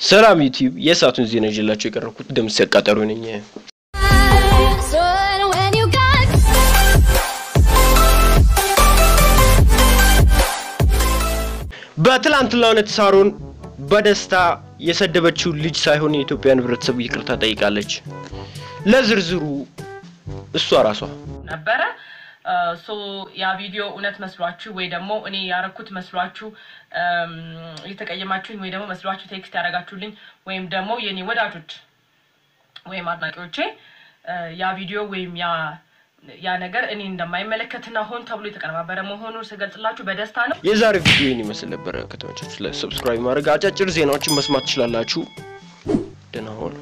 ሰላም ዩቲዩብ፣ የሰዓቱን ዜና ይዤላችሁ የቀረብኩት ደምሴ አቃጣሪው ነኝ። በትላንትናው ዕለት ሳሮን በደስታ የሰደበችው ልጅ ሳይሆን የኢትዮጵያን ሕብረተሰብ ይቅርታ ጠይቃለች። ለዝርዝሩ እሷ ራሷ ነበረ so ያ ቪዲዮ እውነት መስሏችሁ ወይ ደግሞ እኔ ያረኩት መስሏችሁ የተቀየማችሁኝ ወይ ደግሞ መስሏችሁ text ያደረጋችሁልኝ ወይም ደግሞ የኔ ወዳጆች ወይም አድናቂዎቼ ያ ቪዲዮ ወይም ያ ያ ነገር እኔ እንደማይመለከትና ሆን ተብሎ የተቀነባበረ መሆኑን ስገልጽላችሁ በደስታ ነው። የዛሬ ቪዲዮ ይህን ይመስል ነበረ። ከተመቻችሁ subscribe ማድረግ አጫጭር ዜናዎችን መስማት ትችላላችሁ። ደህና ሆኑ።